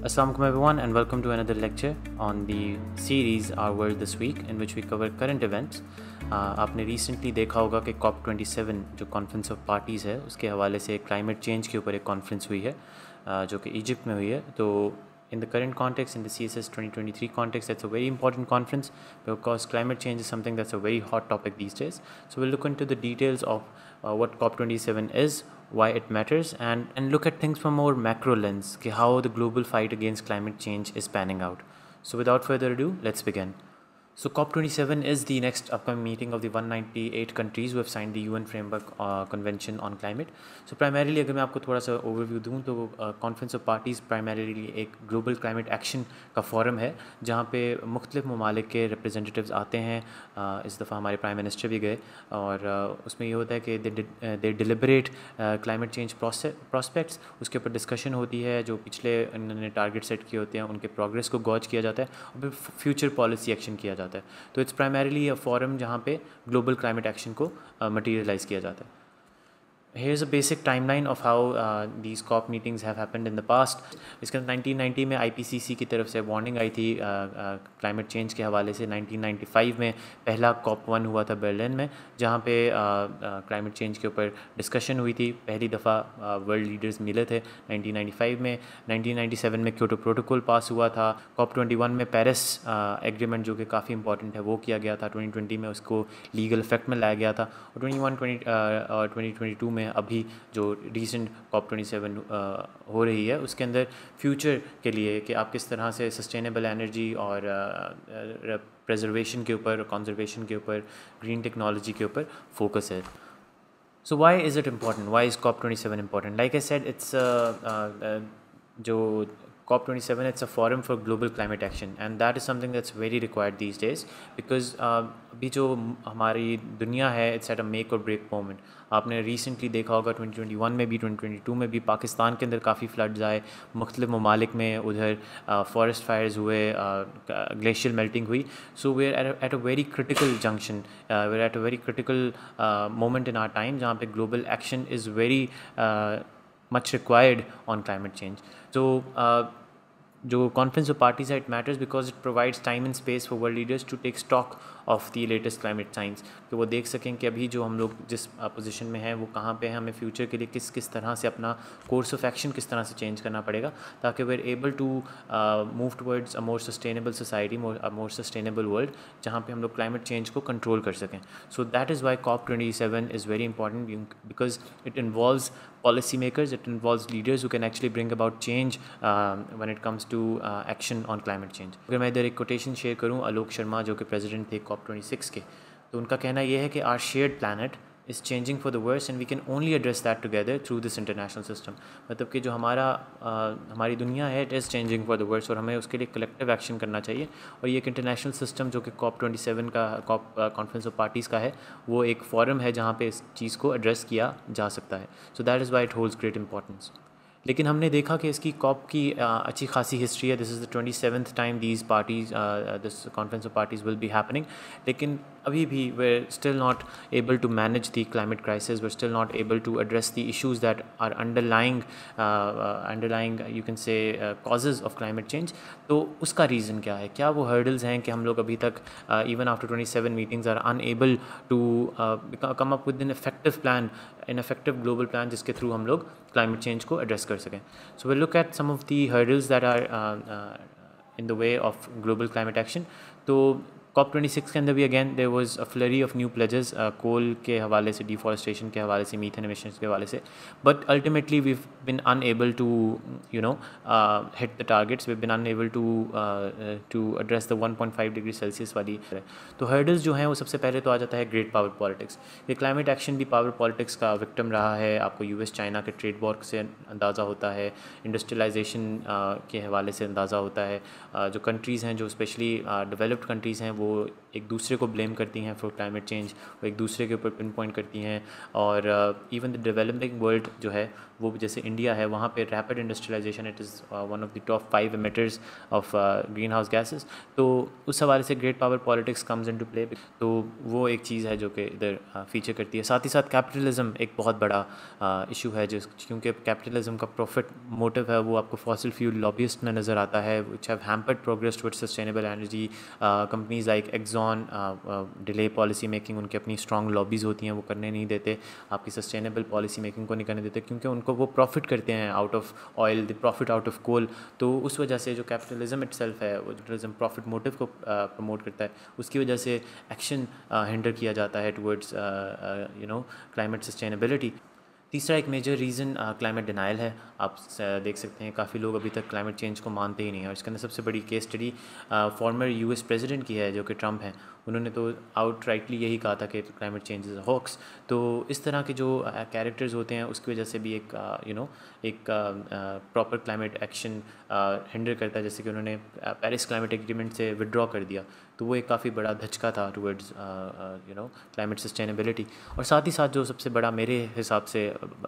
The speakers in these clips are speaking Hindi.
Assalamualaikum everyone and welcome to another lecture on the series Our World This Week in which we cover current events. Uh, आपने रिसेंटली देखा होगा कि कॉप 27 जो कॉन्फ्रेंस ऑफ पार्टीज़ है उसके हवाले से क्लाइमेट चेंज के ऊपर एक कॉन्फ्रेंस हुई है uh, जो कि इजिप्ट में हुई है तो in the current context, in the CSS 2023 context, that's a very important conference because climate change is something that's a very hot topic these days. So we'll look into the details of uh, what COP27 is, why it matters, and, and look at things from more macro lens, how the global fight against climate change is panning out. So without further ado, let's begin. So COP27 is the next upcoming meeting of the 198 countries who have signed the UN Framework uh, Convention on Climate. So primarily अगर मैं आपको थोड़ा सा ओवरव्यू दूँ तो कॉन्फ्रेंस ऑफ़ पार्टीज़ प्राइमरीली एक ग्लोबल क्लाइमेट एक्शन का फोरम है जहाँ पे मुख्तलिफ़ ममालिक के रिप्रेजेंटेटिव्स आते हैं uh, इस दफ़ा हमारे प्राइम मिनिस्टर भी गए और uh, उसमें ये होता है कि they deliberate climate change prospects उसके ऊपर डिस्कशन होती है जो पिछले इन्होंने टारगेट सेट किए होते हैं उनके प्रोग्रेस को गॉज किया जाता है और फिर फ्यूचर पॉलिसी एक्शन किया जाता है तो इट्स प्राइमरीली अ फॉरम जहाँ पे ग्लोबल क्लाइमेट एक्शन को मटेरियलाइज किया जाता है। Here's a basic timeline of how uh, these COP meetings have happened in the past. इसके अंदर 1990 में IPCC की तरफ़ से वार्निंग आई थी क्लाइमेट uh, चेंज uh, के हवाले से 1995 में पहला कॉप वन हुआ था बर्लिन में जहाँ पे क्लाइमेट uh, चेंज uh, के ऊपर डिस्कशन हुई थी। पहली दफ़ा वर्ल्ड लीडर्स मिले थे 1995 में। 1997 में क्योटो प्रोटोकॉल पास हुआ था। कॉप 21 में पेरिस एग्रीमेंट uh, जो कि काफ़ी इंपॉर्टेंट है वो किया गया था। 2020 में उसको लीगल इफ़ेक्ट में लाया गया था। और 21 20 और 2022 में में अभी जो रिसेंट कॉप ट्वेंटी सेवन हो रही है, उसके अंदर फ्यूचर के लिए कि आप किस तरह से सस्टेनेबल एनर्जी और प्रेजर्वेशन के ऊपर कॉन्जर्वेशन के ऊपर ग्रीन टेक्नोलॉजी के ऊपर फोकस है। So why is it important why is COP twenty seven important like a set it's जो COP27, it's a forum for global climate action. And that is something that's very required these days because uh, अभी जो हमारी दुनिया है इट्स एट अ मेक और ब्रेक मोमेंट आपने रिसेंटली देखा होगा 2021 में भी 2022 में भी पाकिस्तान के अंदर काफ़ी फ्लड्स आए। मुख्तलिफ़ ममालिक में उधर फॉरेस्ट फायर्स हुए ग्लेशियल मेल्टिंग हुई। So we at a very critical junction where at a very critical moment in our time जहाँ पे global action is very much required on climate change. So, uh, the conference of parties it matters because it provides time and space for world leaders to take stock of the latest climate science कि वो देख सकें कि अभी जो हम लोग जिस पोजीशन में हैं वो कहाँ पे हैं हमें फ्यूचर के लिए किस किस तरह से अपना कोर्स ऑफ़ एक्शन किस तरह से चेंज करना पड़ेगा ताकि we able to move towards a more sustainable society a more sustainable world जहाँ पे हम लोग क्लाइमेट चेंज को कंट्रोल कर सकें। So that is why COP twenty seven is very important because it involves policy makers it involves leaders who can actually bring uh, when it comes to uh, action on climate change. अगर मैं इधर एक कोटेशन शेयर करूँ आलोक शर्मा जो कि प्रेसिडेंट थे कॉप ट्वेंटी सिक्स के। तो उनका कहना यह है कि our shared planet is changing for the worse and we can only address that together through this international system मतलब कि जो हमारा आ, हमारी दुनिया है it is changing for the worse और हमें उसके लिए कलेक्टिव एक्शन करना चाहिए। और ये एक इंटरनेशनल सिस्टम जो कि कॉप ट्वेंटी सेवन का कॉप कॉन्फ्रेंस ऑफ़ पार्टीज़ का है वो एक फॉरम है जहाँ पे इस चीज़ को एड्रेस किया जा सकता है। So that is why it holds great importance लेकिन हमने देखा कि इसकी कॉप की अच्छी खासी हिस्ट्री है। This is the twenty seventh time these parties this conference of parties will be happening लेकिन अभी भी we're still not able to manage the climate crisis we're still not able to address the issues that are underlying uh, you can uh, causes of climate change तो उसका रीज़न क्या है? क्या वो हर्डल्स हैं कि हम लोग अभी तक even after twenty seven meetings are unable to come up with an effective plan an effective global plan जिसके थ्रू हम लोग क्लाइमेट चेंज को address So we'll look at some of the hurdles that are uh, uh, in the way of global climate action. So COP twenty six के अंदर भी again there was a flurry of new pledges coal के हवाले से डिफॉरेस्टेशन के हवाले से मीथन एमिशन के हवाले से. But ultimately we been unable to you know hit the targets we been unable to to address the one point five degree Celsius वाली तो हर्डल्स जो हैं वो सबसे पहले तो आ जाता है ग्रेट पावर पॉलिटिक्स ये क्लाइमेट एक्शन भी पावर पॉलिटिक्स का विक्टम रहा है. आपको यू एस चाइना के ट्रेड वॉर्क से अंदाज़ा होता है. इंडस्ट्रियलाइजेशन uh, के हवाले से अंदाज़ा होता है. Uh, जो कंट्रीज़ हैं जो स्पेशली डेवलप्ड कंट्रीज़ हैं वो एक दूसरे को ब्लेम करती हैं फॉर क्लाइमेट चेंज वो एक दूसरे के ऊपर पिन पॉइंट करती हैं और इवन द डेवलपिंग वर्ल्ड जो है वो जैसे इंडिया है वहाँ पे rapid industrialisation it is one of the top five emitters of greenhouse gases तो उस हवाले से great power politics comes into play तो वो एक चीज़ है जो कि इधर फीचर uh, करती है। साथ ही साथ कैपिटलिज्म एक बहुत बड़ा इशू uh, है जिस क्योंकि कैपिटलिज्म का प्रॉफिट मोटिव है वो आपको फॉसिल फ्यूल लॉबिस्ट में नज़र आता है which have hampered progress toward sustainable energy companies like Exxon delay policy making उनकी अपनी स्ट्रॉन्ग लॉबीज़ होती हैं वो करने नहीं देते आपकी सस्टेनेबल पॉलिसी मेकिंग को नहीं करने देते क्योंकि उनको वो प्रॉफिट करते हैं out of oil the profit out of coal तो उस वजह से जो कैपिटलिज्म इट है, वो टूरिज़्म प्रॉफिट मोटिव को प्रमोट करता है। उसकी वजह से एक्शन हिंडर किया जाता है towards you know climate sustainability तीसरा एक मेजर रीज़न क्लाइमेट डिनाइल है। आप देख सकते हैं, काफ़ी लोग अभी तक क्लाइमेट चेंज को मानते ही नहीं हैं और इसके अंदर सबसे बड़ी case study former US president की है, जो कि ट्रंप हैं। उन्होंने तो आउट राइटली यही कहा था कि क्लाइमेट चेंज इज़ हॉक्स तो इस तरह के जो कैरेक्टर्स होते हैं, उसकी वजह से भी एक यू नो एक प्रॉपर क्लाइमेट एक्शन हिंडर करता है। जैसे कि उन्होंने पेरिस क्लाइमेट एग्रीमेंट से विड्रॉ कर दिया। तो वो एक काफ़ी बड़ा धचका था towards you know climate sustainability और साथ ही साथ जो सबसे बड़ा मेरे हिसाब से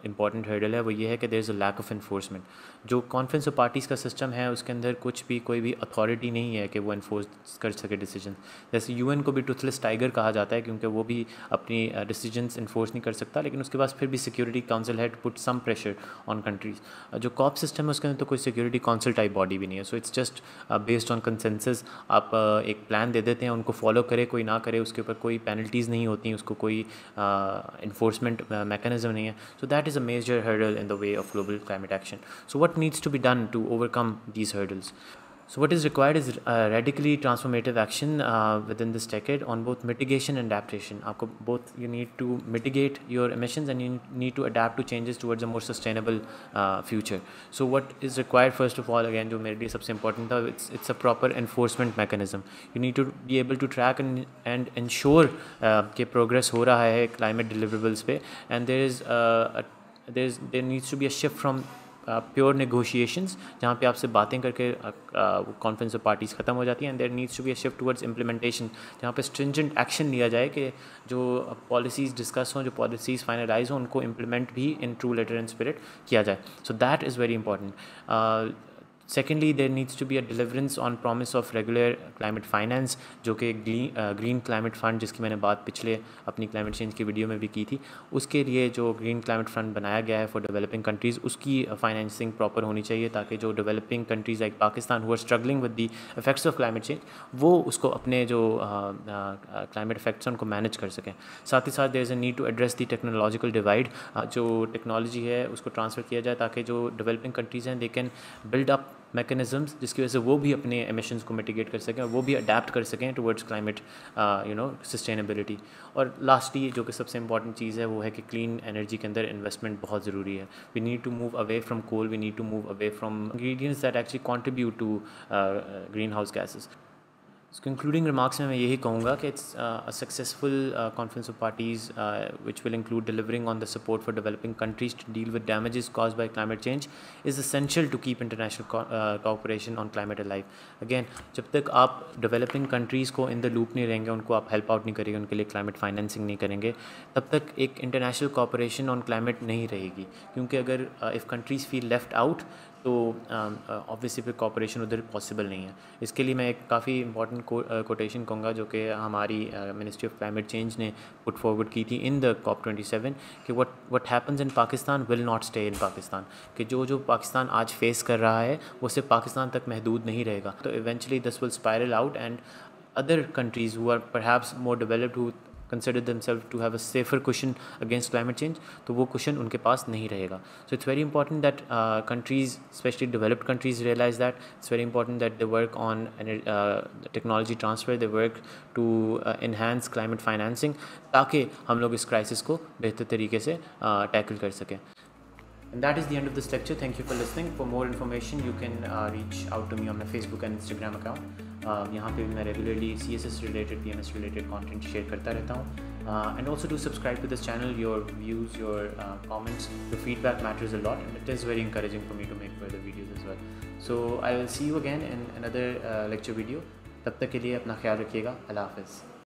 इंपॉर्टेंट हर्डल है वो ये है कि there is a lack of enforcement जो कॉन्फ्रेंस ऑफ़ पार्टीज़ का सिस्टम है उसके अंदर कुछ भी कोई भी अथॉरिटी नहीं है कि वो इन्फोर्स कर सके डिसीज़न जैसे यूएन को भी टूथलेस टाइगर कहा जाता है क्योंकि वो भी अपनी डिसीज़न इन्फोर्स नहीं कर सकता लेकिन उसके पास फिर भी सिक्योरिटी काउंसिल है to put some pressure on countries जो कॉप सिस्टम है उसके अंदर तो कोई सिक्योरिटी काउंसिल टाइप बॉडी भी नहीं है. So it's just based on consensus आप uh, एक प्लान दे देते हैं, उनको फॉलो करे, कोई ना करे, उसके ऊपर कोई पेनल्टीज़ नहीं होती, उसको कोई इन्फोर्समेंट मैकेनिज्म नहीं है so that is a major hurdle in the way of global climate action so what needs to be done to overcome these hurdles. So what is required is uh, radically transformative action uh, within this decade on both mitigation and adaptation. आपको both you need to mitigate your emissions and you need to adapt to changes towards a more sustainable uh, future. So what is required first of all again जो मेरे लिए सबसे important था it's it's a proper enforcement mechanism. You need to be able to track and and ensure uh, कि progress हो रहा है climate deliverables पे and there is uh, a, there is there needs to be a shift from pure negotiations जहाँ पे आपसे बातें करके कॉन्फ्रेंस ऑफ़ पार्टीज़ ख़त्म हो जाती हैं and there needs to be a shift towards implementation जहाँ पे स्ट्रिंजेंट एक्शन लिया जाए कि जो पॉलिसीज़ डिस्कस हों, जो पॉलिसीज़ फाइनलाइज हों, उनको इम्प्लीमेंट भी in true letter and spirit किया जाए। So that is very important secondly there needs to be a deliverance on promise of regular climate finance जो कि ग्रीन क्लाइमेट फंड जिसकी मैंने बात पिछले अपनी क्लाइमेट चेंज की वीडियो में भी की थी, उसके लिए जो ग्रीन क्लाइमेट फंड बनाया गया है फॉर डेवलपिंग कंट्रीज़ उसकी फाइनेंसिंग प्रॉपर होनी चाहिए ताकि जो डेवलपिंग कंट्रीज़ लाइक पाकिस्तान हुआ struggling with the effects of climate change वो उसको अपने जो क्लाइमेट इफेक्ट्स हैं, उनको मैनेज कर सकें। साथ ही साथ there is a need to address the technological divide जो टेक्नोलॉजी है, उसको ट्रांसफ़र किया जाए ताकि जो डेवलपिंग कंट्रीज़ हैं they can build up mechanisms जिसकी वजह से वो भी अपने एमिशंस को मिटिगेट कर सकें और वो भी अडेप्ट कर सकें towards climate you know sustainability और लास्टली जो कि सबसे इंपॉर्टेंट चीज़ है, वो है कि क्लीन एनर्जी के अंदर इन्वेस्टमेंट बहुत ज़रूरी है. We need to move away from coal we need to move away from ingredients that actually contribute to greenhouse gases concluding remarks में मैं यही कहूँगा कि it's a successful conference of parties which will include delivering on the support for developing countries to deal with damages cause by climate change is essential to keep international cooperation on climate life again जब तक आप डेवलपिंग कंट्रीज़ को इन द लूप नहीं रहेंगे, उनको आप हेल्प आउट नहीं करेंगे, उनके लिए क्लाइमेट फाइनेंसिंग नहीं करेंगे, तब तक एक इंटरनेशनल कॉपरेशन ऑन क्लाइमेट नहीं रहेगी. क्योंकि अगर if countries feel left out तो ऑब्वियसली फिर कॉपरेशन उधर पॉसिबल नहीं है। इसके लिए मैं एक काफ़ी इंपॉर्टेंट कोटेशन कहूँगा जो कि हमारी मिनिस्ट्री ऑफ़ क्लाइमेट चेंज ने पुट फॉरवर्ड की थी in the COP twenty seven कि what what happens in Pakistan will not stay in Pakistan कि जो जो पाकिस्तान आज फेस कर रहा है, वो सिर्फ़ पाकिस्तान तक महदूद नहीं रहेगा। तो eventually this will spiral out and other countries who are perhaps more developed who consider themself to have a safer question against climate change तो वो क्वेश्चन उनके पास नहीं रहेगा so it's very important that countries specially developed countries realise that it's very important that they work on technology transfer they work to enhance climate financing ताकि हम लोग इस क्राइसिस को बेहतर तरीके से टैकल uh, कर सकें And that is the end of this lecture. Thank you for listening. For more information, you can uh, reach out to me on my Facebook and Instagram account. Uh, यहाँ पे भी मैं regularly C S S related P M S related content share करता रहता हूँ। And also to subscribe to this channel your views your comments your feedback matters a lot and it is very encouraging for me to make further videos as well so I will see you again in another lecture video तब तक के लिए अपना ख्याल रखिएगा। अल्लाह हाफ़िज़।